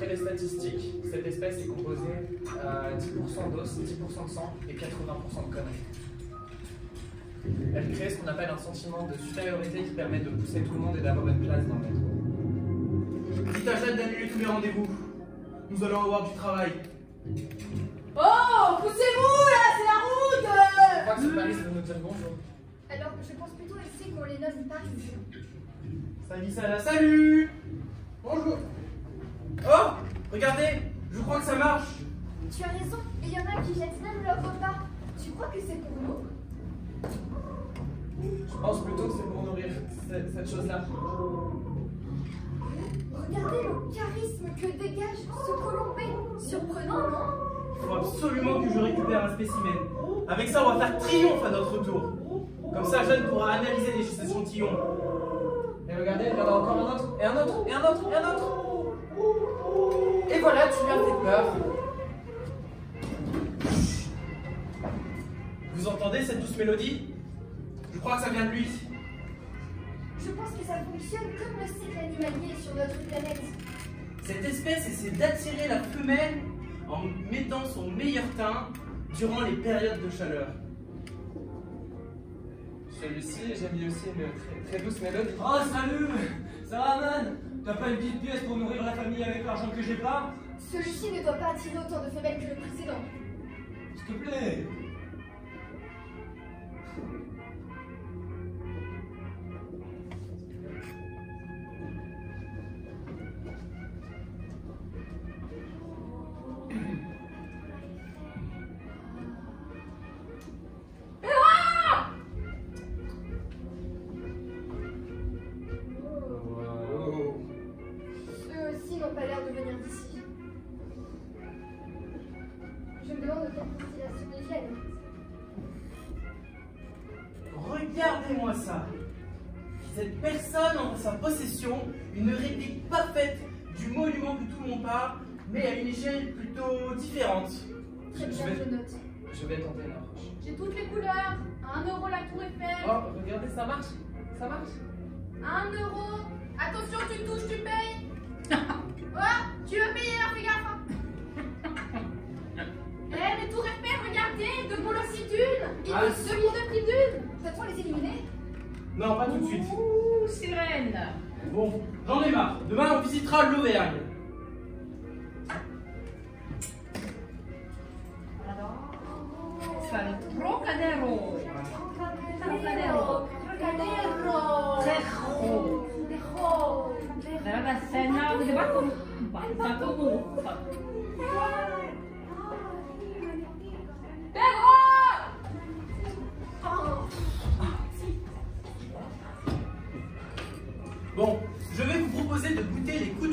D'après les statistiques, cette espèce est composée à 10% d'os, 10% de sang et 80% de conneries. Elle crée ce qu'on appelle un sentiment de supériorité qui permet de pousser tout le monde et d'avoir une place dans le métro. Dites à Jeanne d'annuler tous les rendez-vous. Nous allons avoir du travail. Oh, poussez-vous là, c'est la route Je crois que ce Paris veut nous dire bonjour. Alors, je pense plutôt ici qu'on les nomme Paris. Salut, salut Bonjour Oh Regardez Je crois que ça marche Tu as raison, et il y en a qui jettent même leur repas. Tu crois que c'est pour nous? Je pense plutôt que c'est pour nourrir cette, cette chose-là. Regardez le charisme que dégage ce colombé. Surprenant, non? Il faut absolument que je récupère un spécimen. Avec ça, on va faire triomphe à notre tour. Comme ça, Jeanne pourra analyser les échantillons. Et regardez, il y en a encore un autre, et un autre, et un autre, et un autre. Et voilà, tu lui as fait peur. Vous entendez cette douce mélodie? Je crois que ça vient de lui. Je pense que ça fonctionne comme le cycle animalier sur notre planète. Cette espèce essaie d'attirer la femelle en mettant son meilleur teint durant les périodes de chaleur. Celui-ci, j'ai mis aussi une très, très douce mélodie. Oh salut Ça va man? T'as pas une petite pièce pour nourrir la famille avec l'argent que j'ai pas? Celui-ci ne doit pas attirer autant de femelles que le précédent. S'il te plaît Regardez-moi ça Cette personne en sa possession une réplique parfaite du monument que tout le monde parle, mais à une échelle plutôt différente. Très bien, Je vais- je note. Je vais tenter approche. J'ai toutes les couleurs. À 1 euro la tour Eiffel. Oh, regardez, ça marche. Ça marche. À 1 euro. Attention, tu touches, tu payes. Oh, tu veux payer là, fais gaffe. De Bolossitude. Et Ah, de second de petite dune. Peut-on les éliminer Non, pas tout de suite. Ouh, sirène. Bon, j'en ai marre. Demain, on visitera l'Auvergne. Trocadero. Trocadero. Tejo. Tejo. Scena. Baco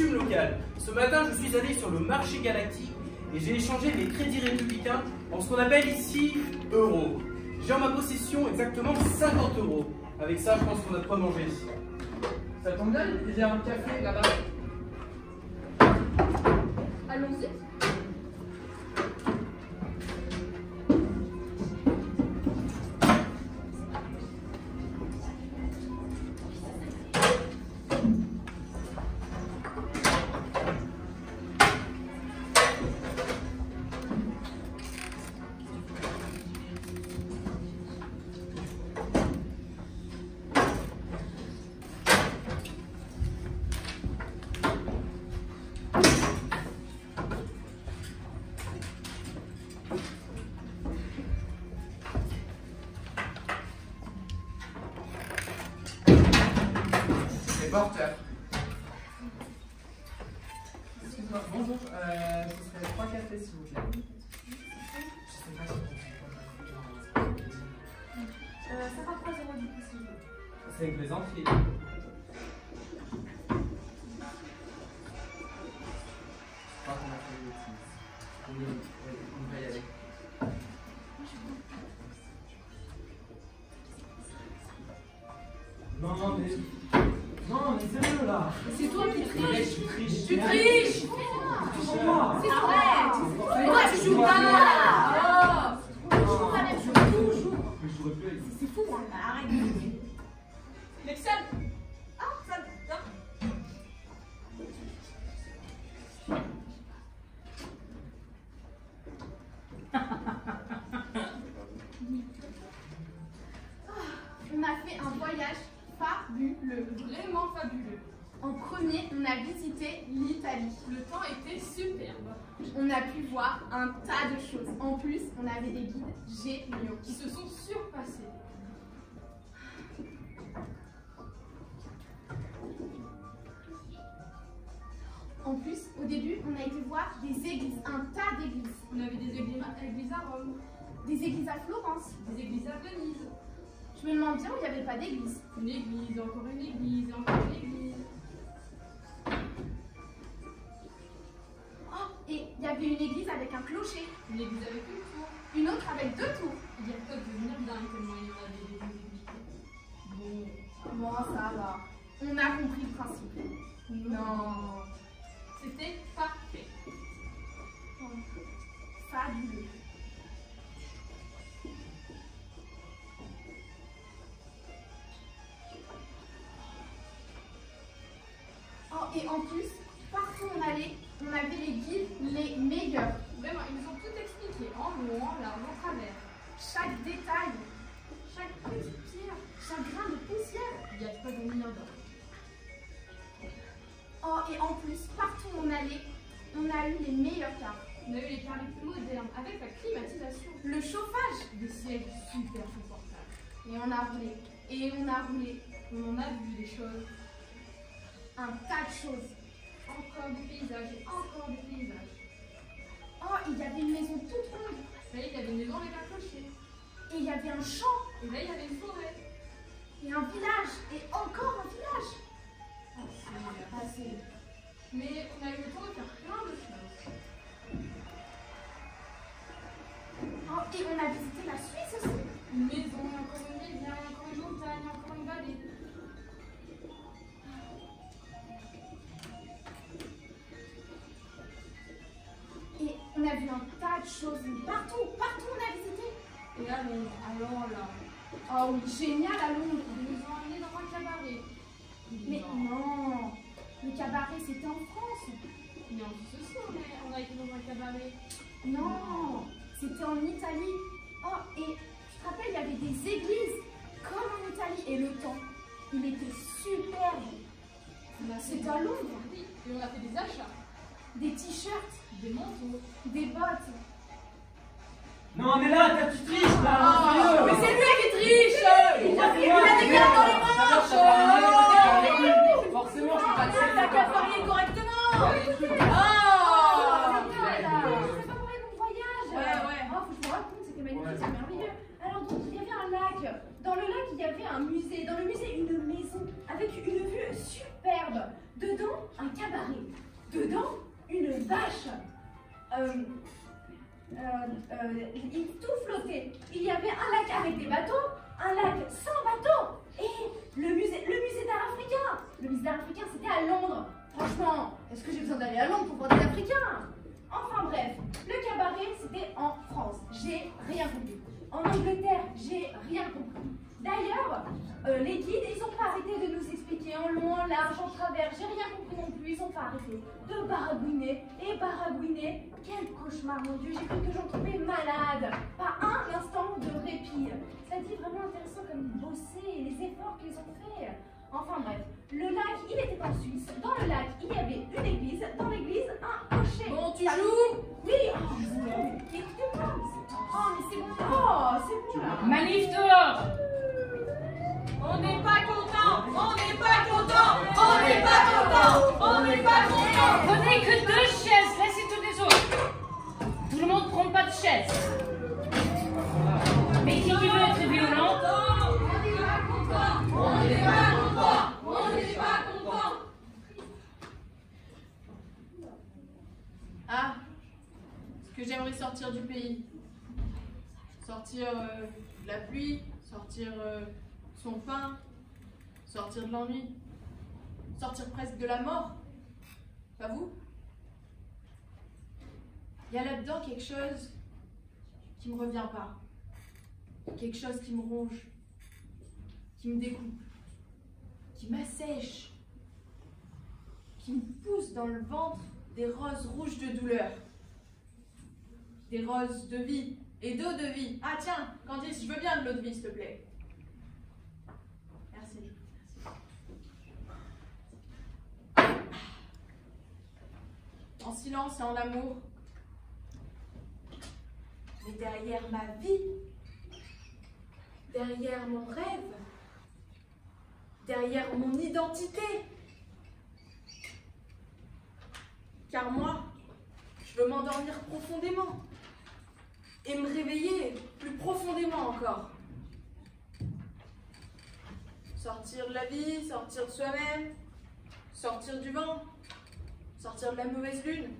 coutumes locales. Ce matin, je suis allé sur le marché galactique et j'ai échangé mes crédits républicains en ce qu'on appelle ici euros. J'ai en ma possession exactement 50 euros. Avec ça, je pense qu'on a de quoi manger. Ça tombe bien, il y a un café là-bas. Allons-y. Porteur. Ah, on a fait un voyage fabuleux, vraiment fabuleux. En premier, on a visité l'Italie. Le temps était superbe. On a pu voir un tas de choses. En plus, on avait des guides géniaux qui se sont surpassés. En plus, au début, on a été voir des églises, un tas d'églises. On avait des églises, églises à Rome. Des églises à Florence. des églises à Venise, Je me demande bien où il n'y avait pas d'église. une église, encore une église, encore une église. Oh, et il y avait une église avec un clocher, Une église avec une tour. une autre avec deux tours. Il y a de devenir dingue tellement il y en a des églises. Bon, Bon, ça va? On a compris le principe. Non. Et en plus, partout où on allait, on avait les guides les meilleurs. Vraiment, ils nous ont tout expliqué, en long, en large, en travers. Chaque détail, chaque petite pierre, chaque grain de poussière. Il y a pas de millions d'or. Oh, et en plus, partout où on allait, on a eu les meilleurs cartes. On a eu les cars les plus modernes, avec la climatisation. Le chauffage. Des sièges super confortables. Et on a roulé. Et on a roulé. On a vu des choses, Un tas de choses. encore des paysages, et encore des paysages. Oh, il y avait une maison toute ronde. Là, il y avait une maison avec un clocher. Et il y avait un champ. Et là, il y avait une forêt. Et un village. Et encore un village. Ah, c'est- c'est... Mais on a eu le temps de faire plein de choses. Oh, et on a visité la Suisse aussi. Une maison, choses. Partout, partout on a visité. Et à Londres, alors là, Oh oui, génial à Londres. ils nous ont emmenés dans un cabaret. Mais non. le cabaret c'était en France. Mais en aussi, on, a été dans un cabaret. Non, c'était en Italie. Oh, et tu te rappelles, il y avait des églises comme en Italie. Et le temps, il était superbe. C'était à Londres. Oui, et on a fait des achats, Des t-shirts, des manteaux. des bottes. Non, mais là, tu triches, là sérieux. mais c'est lui qui triche. Il a des gars dans les Forcément, travers. J'ai rien compris non plus. Ils n'ont pas arrêté de baragouiner et baragouiner. Quel cauchemar, mon Dieu. J'ai cru que j'en tombais malade. Pas un instant de répit. Ça dit vraiment intéressant comme ils bossaient et les efforts qu'ils ont faits. Enfin bref, le lac, il était en Suisse. Dans le lac, il y avait une église. Dans l'église, un rocher. Bon, tu joues Oui. Oh, je joue. Écoutez-moi. mais c'est- Oh, mais c'est bon. Oh, c'est bon là. Manif dehors On n'est pas content On n'est pas content On n'est pas content On n'est pas content Prenez que deux chaises, laissez toutes les autres. Tout le monde prend pas de Mais qui, qui veut être violent On n'est pas content On n'est pas content On n'est pas content Ah, est-ce que j'aimerais sortir du pays. Sortir euh, de la pluie, sortir euh, son pain, sortir de l'ennui, sortir presque de la mort. Pas vous? Il y a là-dedans quelque chose qui me revient pas. Quelque chose qui me ronge, qui me découpe, qui m'assèche, qui me pousse dans le ventre des roses rouges de douleur. Des roses de vie et d'eau de vie. Ah tiens, Candice, je veux bien de l'eau de vie, s'il te plaît. Merci. en silence et en amour. Derrière ma vie, derrière mon rêve, derrière mon identité. Car moi, je veux m'endormir profondément et me réveiller plus profondément encore. Sortir de la vie, sortir de soi-même, sortir du vent, sortir de la mauvaise lune.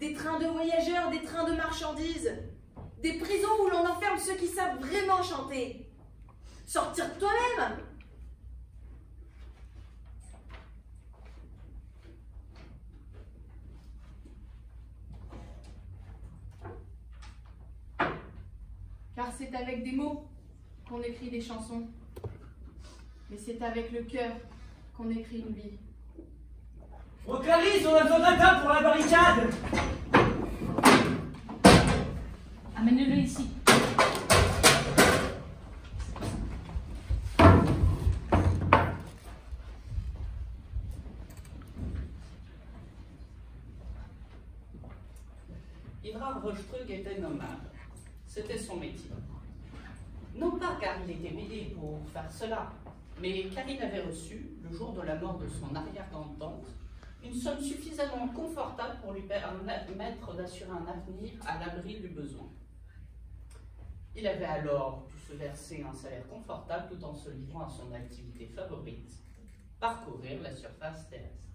Des trains de voyageurs, des trains de marchandises, des prisons où l'on enferme ceux qui savent vraiment chanter. Sortir de toi-même. Car c'est avec des mots qu'on écrit des chansons. Mais c'est avec le cœur qu'on écrit une vie. Vocalise, on a besoin d'un pour la barricade Amène-le ici. Ivar Rostrug était nomade. C'était son métier. Non pas car il était payé pour faire cela, mais car il avait reçu, le jour de la mort de son arrière-grand-tante, une somme suffisamment confortable pour lui permettre d'assurer un avenir à l'abri du besoin. Il avait alors pu se verser un salaire confortable tout en se livrant à son activité favorite, parcourir la surface terrestre.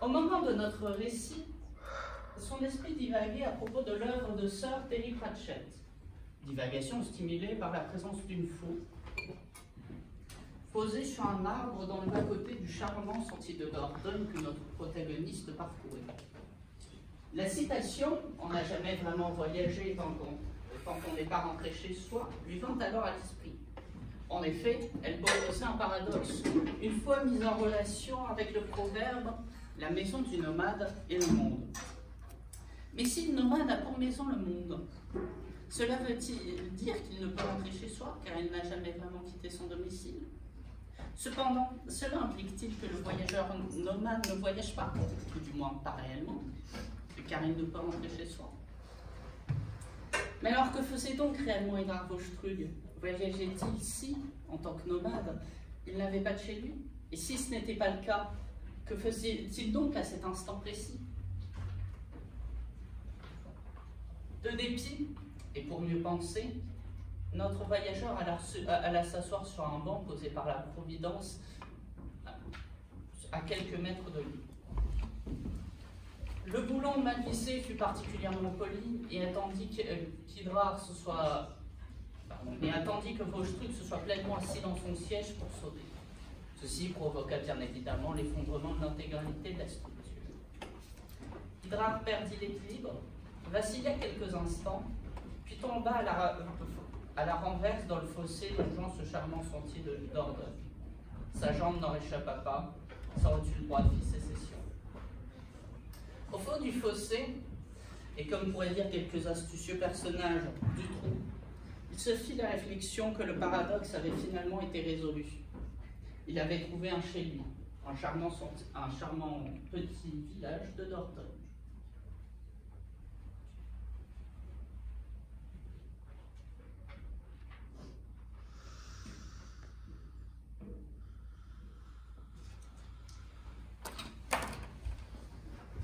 Au moment de notre récit, son esprit divaguait à propos de l'œuvre de Sir Terry Pratchett, divagation stimulée par la présence d'une faux, posée sur un arbre dans le bas-côté du charmant sentier de Gordon que notre protagoniste parcourait. La citation « On n'a jamais vraiment voyagé tant qu'on n'est pas rentré chez soi » lui vint alors à l'esprit. En effet, elle posait un paradoxe. Une fois mise en relation avec le proverbe « La maison du nomade et le monde ». Mais si le nomade a pour maison le monde, cela veut-il dire qu'il ne peut rentrer chez soi car il n'a jamais vraiment quitté son domicile? Cependant, cela implique-t-il que le voyageur nomade ne voyage pas, ou du moins pas réellement, car il ne peut rentrer chez soi. Mais alors que faisait donc réellement Edgar Vostrug Voyageait-il ici en tant que nomade Il n'avait pas de chez lui? Et si ce n'était pas le cas, que faisait-il donc à cet instant précis? De dépit, et pour mieux penser, notre voyageur alla s'asseoir sur un banc posé par la Providence à quelques mètres de lui. Le boulon mal vissé fut particulièrement poli et attendit qu'Hydrar se soit. et attendit que Vaustruc se soit pleinement assis dans son siège pour sauter. Ceci provoqua bien évidemment l'effondrement de l'intégralité de la structure. Hydrar perdit l'équilibre, vacilla quelques instants, puis tomba à la, à la renverse dans le fossé longeant ce charmant sentier de Dordogne. Sa jambe n'en échappa pas, sa rotule droite fit sécession. Au fond du fossé, et comme pourraient dire quelques astucieux personnages du trou, il se fit la réflexion que le paradoxe avait finalement été résolu. Il avait trouvé un chez lui, un charmant, un charmant petit village de Dordogne.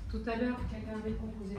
Tout à l'heure, quelqu'un avait proposé